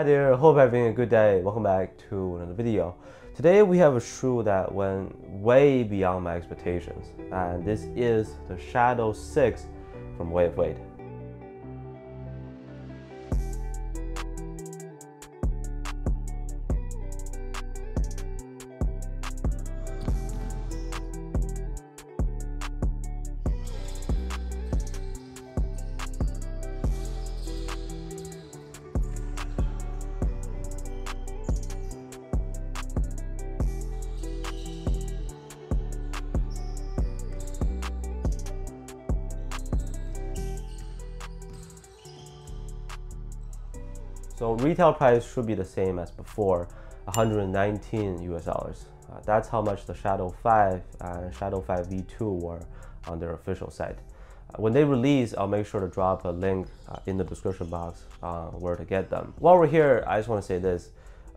Hi there, hope having a good day. Welcome back to another video. Today we have a shoe that went way beyond my expectations, and this is the Shadow 6 from Way of So retail price should be the same as before, 119 US dollars. Uh, that's how much the Shadow 5 and Shadow 5 V2 were on their official site. Uh, when they release, I'll make sure to drop a link uh, in the description box uh, where to get them. While we're here, I just want to say this.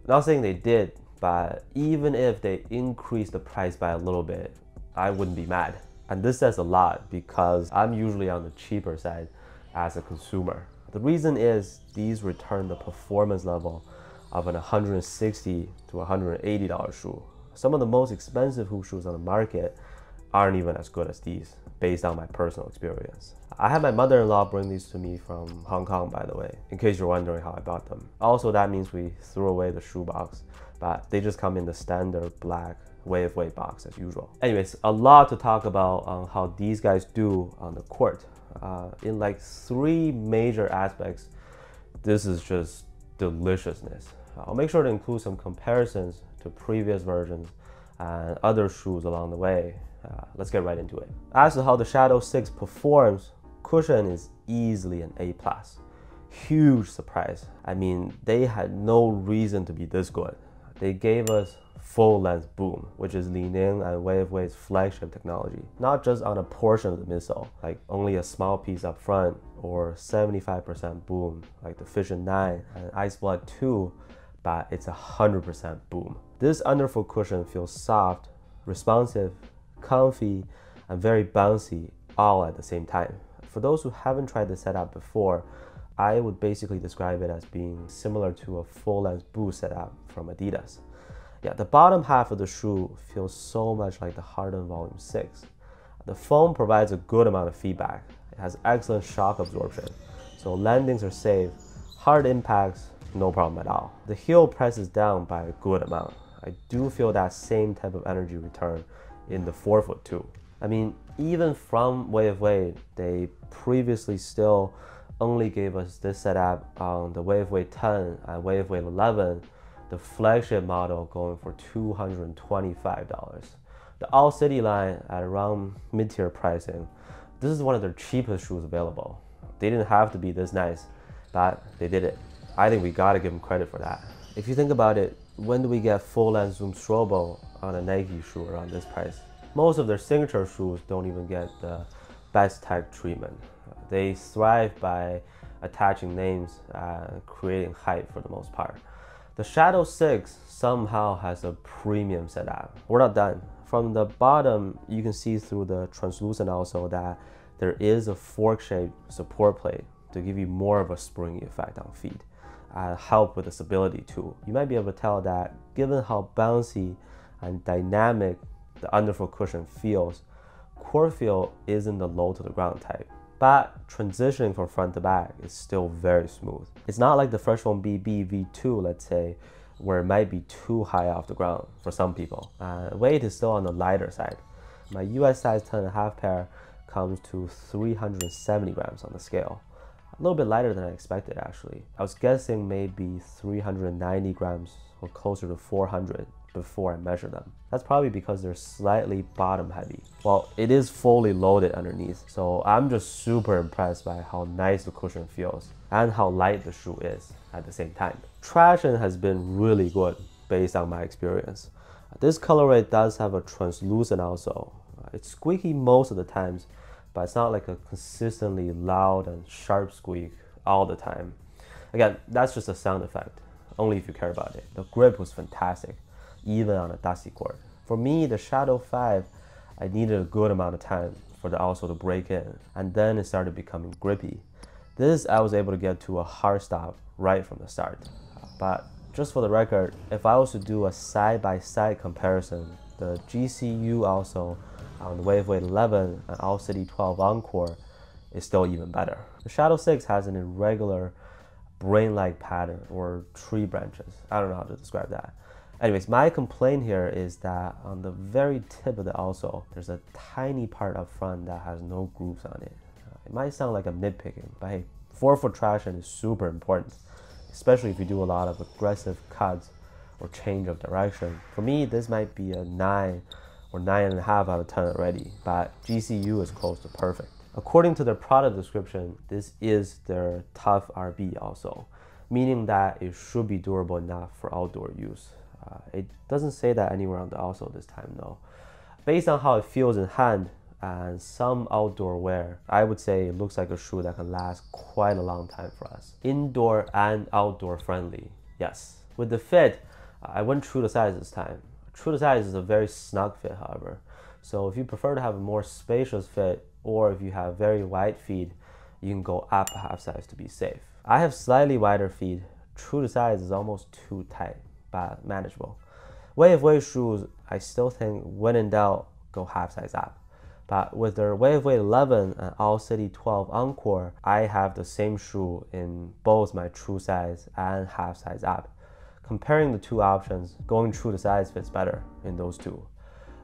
Not saying they did, but even if they increase the price by a little bit, I wouldn't be mad. And this says a lot because I'm usually on the cheaper side as a consumer. The reason is these return the performance level of an 160 to 180 dollar shoe. Some of the most expensive hoop shoes on the market aren't even as good as these based on my personal experience. I had my mother-in-law bring these to me from Hong Kong by the way, in case you're wondering how I bought them. Also that means we threw away the shoe box, but they just come in the standard black way of Wade box as usual. Anyways, a lot to talk about on how these guys do on the court uh, in like three major aspects, this is just deliciousness. I'll make sure to include some comparisons to previous versions and other shoes along the way. Uh, let's get right into it. As to how the Shadow 6 performs, cushion is easily an A+. Plus. Huge surprise. I mean, they had no reason to be this good. They gave us full length boom, which is Li Ning and Wade's flagship technology. Not just on a portion of the midsole, like only a small piece up front or 75% boom, like the Fission 9 and Ice Blood 2, but it's 100% boom. This underfoot cushion feels soft, responsive, comfy, and very bouncy all at the same time. For those who haven't tried the setup before, I would basically describe it as being similar to a full-length Boost setup from Adidas. Yeah, the bottom half of the shoe feels so much like the Harden Volume 6. The foam provides a good amount of feedback. It has excellent shock absorption, so landings are safe. Hard impacts, no problem at all. The heel presses down by a good amount. I do feel that same type of energy return in the forefoot too. I mean, even from Way of Wade, they previously still only gave us this setup on the Way of Wade 10 and Way of Wade 11 the flagship model going for $225. The All City line at around mid-tier pricing. This is one of their cheapest shoes available. They didn't have to be this nice, but they did it. I think we gotta give them credit for that. If you think about it, when do we get full-length Zoom Strobel on a Nike shoe around this price? Most of their signature shoes don't even get the best tech treatment. They thrive by attaching names and creating hype for the most part. The Shadow 6 somehow has a premium setup. We're not done. From the bottom, you can see through the translucent outsole that there is a fork-shaped support plate to give you more of a springy effect on feet and help with the stability too. You might be able to tell that given how bouncy and dynamic the underfoot cushion feels, court feel isn't the low to the ground type but transitioning from front to back is still very smooth. It's not like the Fresh Foam BB V2, let's say, where it might be too high off the ground for some people. Uh, weight is still on the lighter side. My US size 10.5 pair comes to 370 grams on the scale. A little bit lighter than I expected actually. I was guessing maybe 390 grams or closer to 400 before I measure them. That's probably because they're slightly bottom heavy. Well, it is fully loaded underneath, so I'm just super impressed by how nice the cushion feels and how light the shoe is at the same time. Traction has been really good based on my experience. This colorway does have a translucent outsole. It's squeaky most of the times, but it's not like a consistently loud and sharp squeak all the time. Again, that's just a sound effect, only if you care about it. The grip was fantastic even on a dusty court. For me, the Shadow 5, I needed a good amount of time for the outsole to break in, and then it started becoming grippy. This I was able to get to a hard stop right from the start. but just for the record, if I was to do a side-by-side comparison, the GCU outsole on the Way of Wade 11 and All-City 12 Encore is still even better. The Shadow 6 has an irregular brain-like pattern or tree branches. I don't know how to describe that. Anyways, my complaint here is that on the very tip of the outsole, there's a tiny part up front that has no grooves on it. Uh, it might sound like I'm nitpicking, but hey, forefoot traction is super important, especially if you do a lot of aggressive cuts or change of direction. For me, this might be a 9 or 9.5 out of 10 already, but GCU is close to perfect. According to their product description, this is their tough RB outsole, meaning that it should be durable enough for outdoor use. Uh, it doesn't say that anywhere on the outsole this time though. Based on how it feels in hand and some outdoor wear, I would say it looks like a shoe that can last quite a long time for us. Indoor and outdoor friendly, yes. With the fit, I went true to size this time. True to size is a very snug fit, however. So if you prefer to have a more spacious fit, or if you have very wide feet, you can go up half size to be safe. I have slightly wider feet. True to size is almost too tight but manageable. Way of Wade shoes, I still think when in doubt, go half size up. But with their Way of Wade 11 and All City 12 Encore, I have the same shoe in both my true size and half size up. Comparing the two options, going true to size fits better in those two.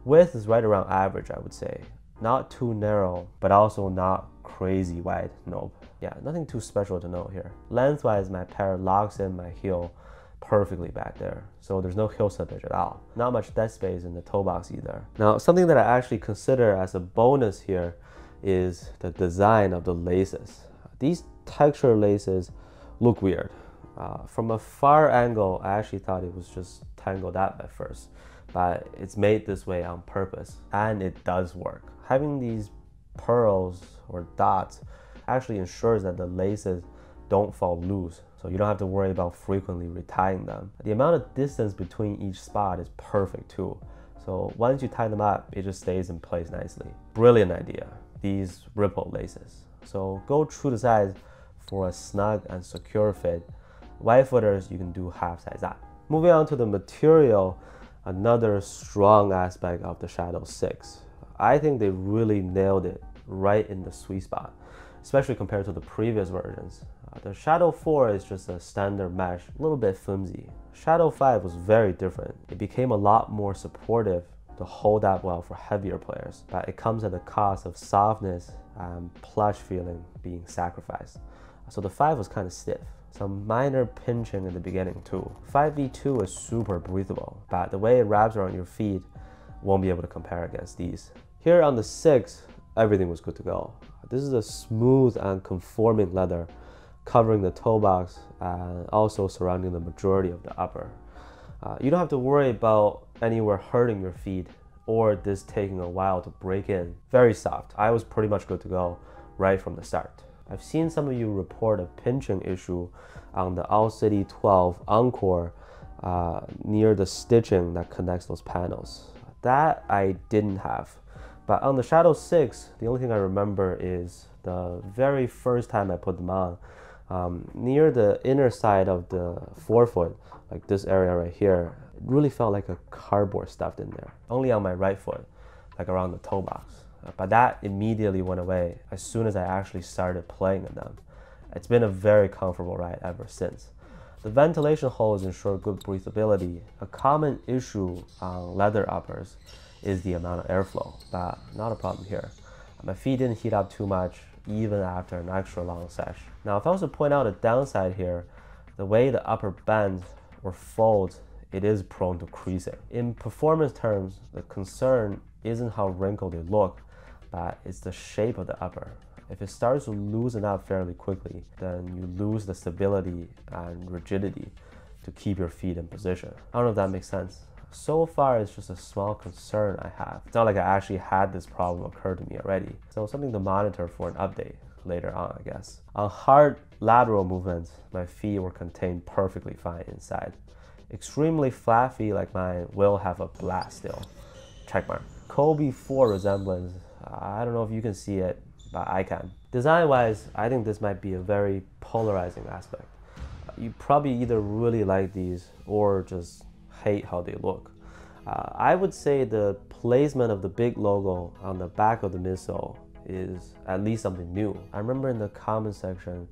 Width is right around average, I would say. Not too narrow, but also not crazy wide. Nope. Yeah, nothing too special to note here. Lengthwise, my pair locks in my heel perfectly back there. So there's no heel slippage at all. Not much dead space in the toe box either. Now, something that I actually consider as a bonus here is the design of the laces. These texture laces look weird. Uh, from a far angle, I actually thought it was just tangled up at first, but it's made this way on purpose, and it does work. Having these pearls or dots actually ensures that the laces don't fall loose so you don't have to worry about frequently retying them. The amount of distance between each spot is perfect too. So once you tie them up, it just stays in place nicely. Brilliant idea, these ripple laces. So go true to size for a snug and secure fit. Wide footers, you can do half size up. Moving on to the material, another strong aspect of the Shadow 6. I think they really nailed it right in the sweet spot, especially compared to the previous versions. Uh, the Shadow 4 is just a standard mesh, a little bit flimsy. Shadow 5 was very different. It became a lot more supportive to hold up well for heavier players, but it comes at the cost of softness and plush feeling being sacrificed. So the 5 was kind of stiff. Some minor pinching in the beginning too. 5v2 is super breathable, but the way it wraps around your feet won't be able to compare against these. Here on the 6, everything was good to go. This is a smooth and conforming leather covering the toe box and also surrounding the majority of the upper. Uh, you don't have to worry about anywhere hurting your feet or this taking a while to break in. Very soft. I was pretty much good to go right from the start. I've seen some of you report a pinching issue on the All City 12 Encore uh, near the stitching that connects those panels. That I didn't have. But on the Shadow 6, the only thing I remember is the very first time I put them on, um, near the inner side of the forefoot, like this area right here, it really felt like a cardboard stuffed in there. Only on my right foot, like around the toe box. Uh, but that immediately went away as soon as I actually started playing in them. It's been a very comfortable ride ever since. The ventilation holes ensure good breathability. A common issue on leather uppers is the amount of airflow, but not a problem here. My feet didn't heat up too much, even after an extra long session. Now, if I was to point out a downside here, the way the upper bends or folds, it is prone to creasing. In performance terms, the concern isn't how wrinkled they look, but it's the shape of the upper. If it starts to loosen up fairly quickly, then you lose the stability and rigidity to keep your feet in position. I don't know if that makes sense. So far, it's just a small concern I have. It's not like I actually had this problem occur to me already. So something to monitor for an update later on, I guess. On hard lateral movements, my feet were contained perfectly fine inside. Extremely flat feet like mine will have a blast still. Check mark. Kobe 4 resemblance, I don't know if you can see it, but I can. Design wise, I think this might be a very polarizing aspect. you probably either really like these or just hate how they look. Uh, I would say the placement of the big logo on the back of the midsole is at least something new. I remember in the comment section,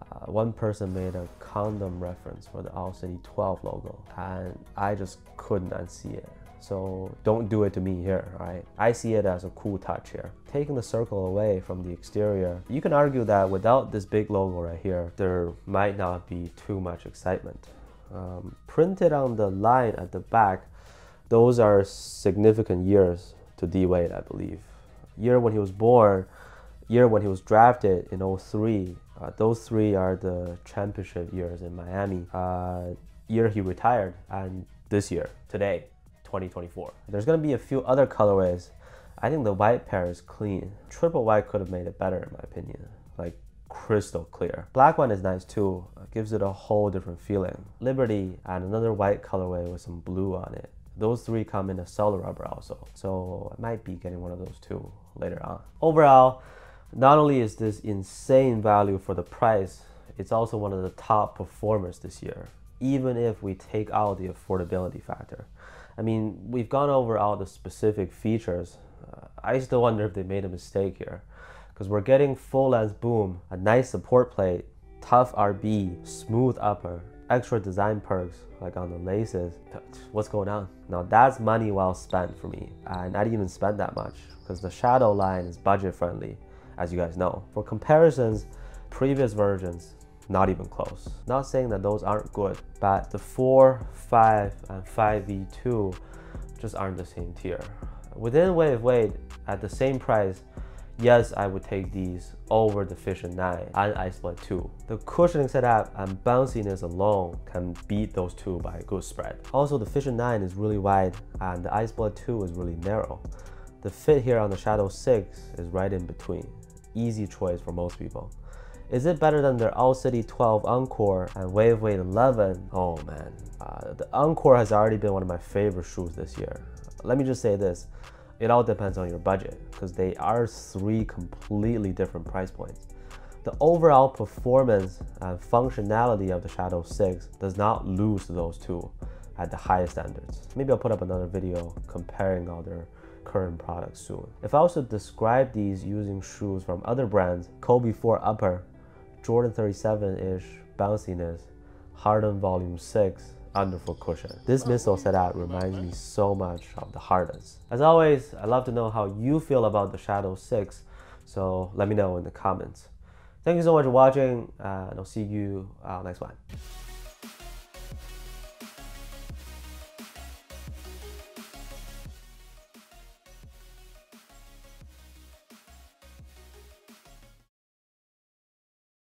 uh, one person made a condom reference for the All City 12 logo, and I just couldn't unsee it. So don't do it to me here, right? I see it as a cool touch here. Taking the circle away from the exterior, you can argue that without this big logo right here, there might not be too much excitement. Um, printed on the line at the back, those are significant years to D Wade, I believe. Year when he was born, year when he was drafted in 03. Uh, those three are the championship years in Miami. Uh, year he retired, and this year, today, 2024. There's gonna be a few other colorways. I think the white pair is clean. Triple white could have made it better in my opinion. Crystal clear. Black one is nice too. It gives it a whole different feeling. Liberty and another white colorway with some blue on it. Those three come in a solid rubber outsole. So I might be getting one of those too later on. Overall, not only is this insane value for the price, it's also one of the top performers this year, even if we take out the affordability factor. I mean, we've gone over all the specific features. Uh, I still wonder if they made a mistake here because we're getting full length boom, a nice support plate, tough RB, smooth upper, extra design perks like on the laces. What's going on? Now that's money well spent for me. Uh, and I didn't even spend that much because the shadow line is budget friendly as you guys know. For comparisons, previous versions, not even close. Not saying that those aren't good, but the 4, 5, and 5v2 just aren't the same tier. Within Way of Wade, at the same price, yes, I would take these over the Fission 9 and Blood 2. The cushioning setup and bounciness alone can beat those two by a good spread. Also, the Fission 9 is really wide and the Blood 2 is really narrow. The fit here on the Shadow 6 is right in between easy choice for most people. Is it better than their All City 12 Encore and Way of Wade 11? Oh man, uh, the Encore has already been one of my favorite shoes this year. Let me just say this, it all depends on your budget because they are three completely different price points. The overall performance and functionality of the Shadow 6 does not lose those two at the highest standards. Maybe I'll put up another video comparing all their current products soon. If I to describe these using shoes from other brands, Kobe 4 upper, Jordan 37-ish bounciness, Harden Volume 6, underfoot cushion. This midsole setup reminds me so much of the Hardens. As always, I'd love to know how you feel about the Shadow 6, so let me know in the comments. Thank you so much for watching, uh, and I'll see you uh, next one.